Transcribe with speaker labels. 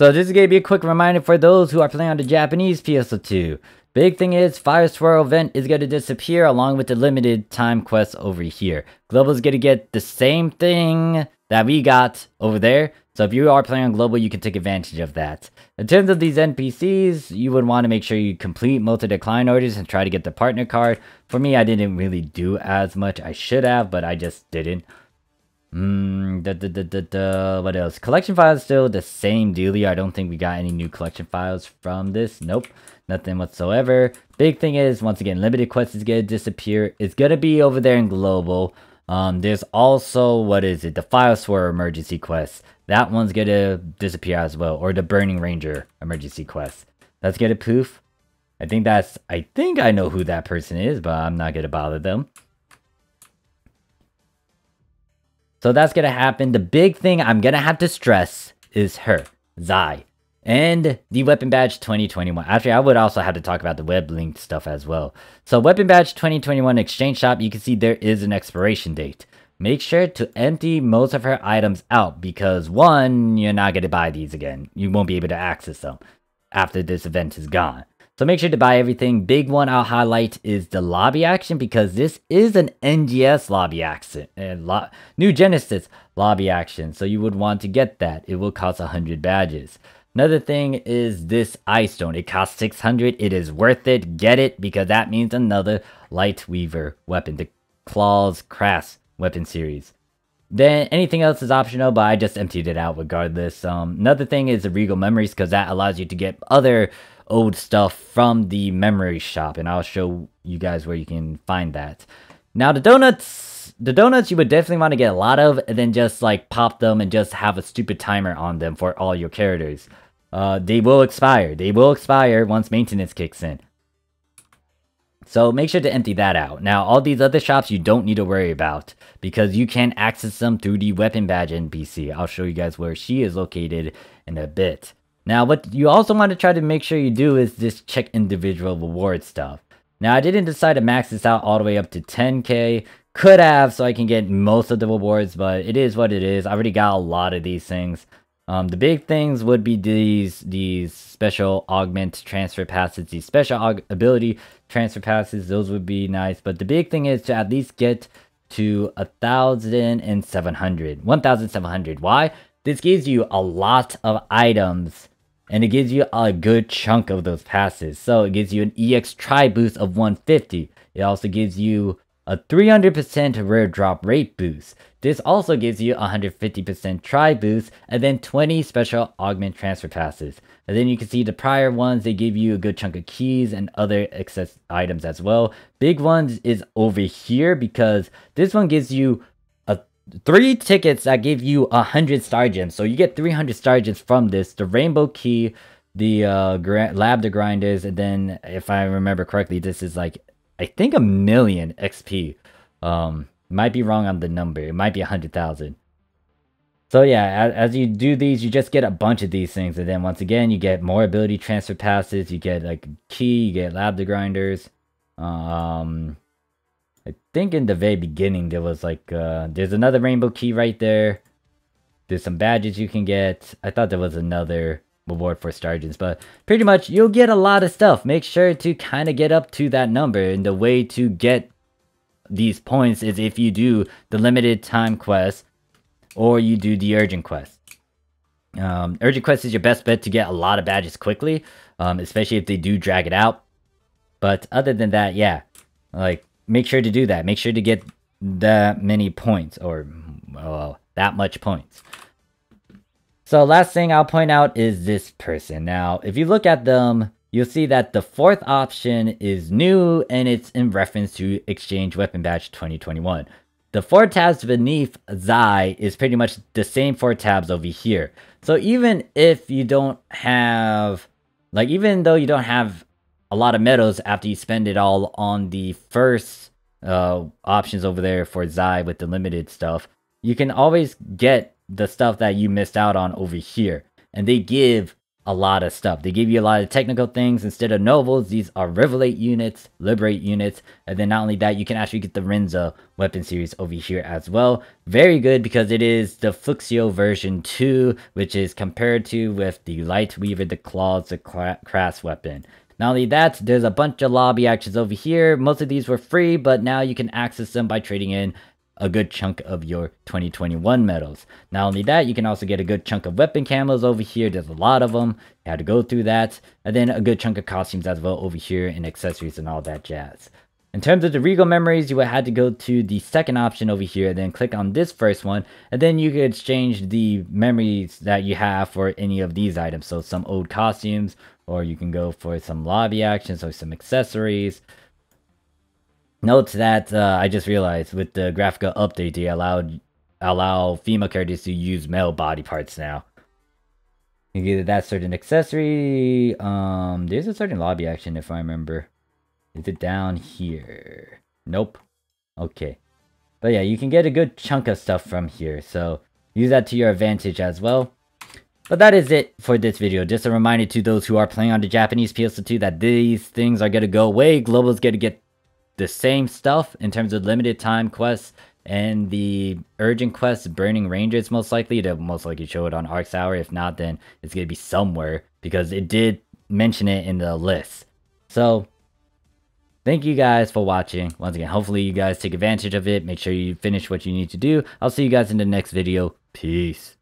Speaker 1: So this is going to be a quick reminder for those who are playing on the Japanese PSO2. Big thing is, Fire Swirl event is going to disappear along with the limited time quest over here. Global is going to get the same thing that we got over there. So if you are playing on Global, you can take advantage of that. In terms of these NPCs, you would want to make sure you complete multi-decline orders and try to get the partner card. For me, I didn't really do as much. I should have, but I just didn't. Hmm, da, da, da, da, da, what else? Collection files still the same dealie. I don't think we got any new collection files from this. Nope, nothing whatsoever. Big thing is, once again, limited quests is gonna disappear. It's gonna be over there in global. Um, there's also, what is it? The Fire Swirl emergency quest. That one's gonna disappear as well. Or the Burning Ranger emergency quest. Let's get a poof. I think that's, I think I know who that person is, but I'm not gonna bother them. So that's gonna happen. The big thing I'm gonna have to stress is her, Zai. And the Weapon Badge 2021. Actually, I would also have to talk about the web linked stuff as well. So Weapon Badge 2021 Exchange Shop, you can see there is an expiration date. Make sure to empty most of her items out because one, you're not to buy these again. You won't be able to access them after this event is gone. So make sure to buy everything. Big one I'll highlight is the lobby action because this is an NGS lobby action. And lo New Genesis lobby action. So you would want to get that. It will cost 100 badges. Another thing is this ice stone. It costs 600. It is worth it. Get it because that means another light weaver weapon. The Claws Crass weapon series. Then anything else is optional, but I just emptied it out regardless. Um, another thing is the Regal Memories because that allows you to get other old stuff from the memory shop and I'll show you guys where you can find that. Now the donuts, the donuts you would definitely want to get a lot of and then just like pop them and just have a stupid timer on them for all your characters. Uh, they will expire. They will expire once maintenance kicks in. So make sure to empty that out. Now, all these other shops you don't need to worry about because you can access them through the weapon badge NPC. I'll show you guys where she is located in a bit. Now, what you also want to try to make sure you do is just check individual reward stuff. Now, I didn't decide to max this out all the way up to 10k. Could have, so I can get most of the rewards, but it is what it is. I already got a lot of these things. Um, the big things would be these these special augment transfer passes, these special ability transfer passes. Those would be nice, but the big thing is to at least get to a thousand and seven hundred, one thousand seven hundred. Why? This gives you a lot of items and it gives you a good chunk of those passes. So it gives you an EX Triboost of 150. It also gives you a 300% rare drop rate boost. This also gives you 150% Triboost and then 20 special augment transfer passes. And then you can see the prior ones, they give you a good chunk of keys and other excess items as well. Big ones is over here because this one gives you three tickets that give you a hundred star gems. So you get 300 star gems from this. The rainbow key, the uh, Lambda Grinders, and then if I remember correctly, this is like I think a million XP. Um, might be wrong on the number. It might be a hundred thousand. So yeah, as, as, you do these, you just get a bunch of these things, and then once again, you get more ability transfer passes. You get like key, you get Lambda Grinders. Um, I think in the very beginning there was like, uh, there's another rainbow key right there. There's some badges you can get. I thought there was another reward for sergeants, but pretty much you'll get a lot of stuff. Make sure to kind of get up to that number. And the way to get these points is if you do the limited time quest or you do the urgent quest. Um, urgent quest is your best bet to get a lot of badges quickly, um, especially if they do drag it out. But other than that, yeah, like make sure to do that. Make sure to get that many points or well, that much points. So last thing I'll point out is this person. Now, if you look at them, you'll see that the fourth option is new and it's in reference to Exchange Weapon Badge 2021. The four tabs beneath Zai is pretty much the same four tabs over here. So even if you don't have, like even though you don't have a lot of medals after you spend it all on the first uh, options over there for Zai with the limited stuff, you can always get the stuff that you missed out on over here. And they give a lot of stuff. They give you a lot of technical things. Instead of nobles, these are Revelate units, Liberate units. And then not only that, you can actually get the Rinza weapon series over here as well. Very good because it is the Fluxio version 2, which is compared to with the Light Weaver, the Claws, the Crass weapon. Not only that, there's a bunch of lobby actions over here. Most of these were free, but now you can access them by trading in a good chunk of your 2021 medals. Not only that, you can also get a good chunk of weapon camos over here. There's a lot of them. You had to go through that. And then a good chunk of costumes as well over here and accessories and all that jazz. In terms of the Regal memories, you would have to go to the second option over here, then click on this first one, and then you could exchange the memories that you have for any of these items. So some old costumes, or you can go for some lobby actions or some accessories. Note that uh, I just realized with the Graphica update, they allowed allow female characters to use male body parts now. You get that certain accessory. Um, there's a certain lobby action if I remember. Is it down here? Nope. Okay. But yeah, you can get a good chunk of stuff from here. So use that to your advantage as well. But that is it for this video. Just a reminder to those who are playing on the Japanese PS2 that these things are going to go away. Global's going to get the same stuff in terms of limited time quests and the urgent quests, Burning Rangers, most likely. They'll most likely show it on Arc Hour. If not, then it's going to be somewhere because it did mention it in the list. So, thank you guys for watching. Once again, hopefully you guys take advantage of it. Make sure you finish what you need to do. I'll see you guys in the next video. Peace.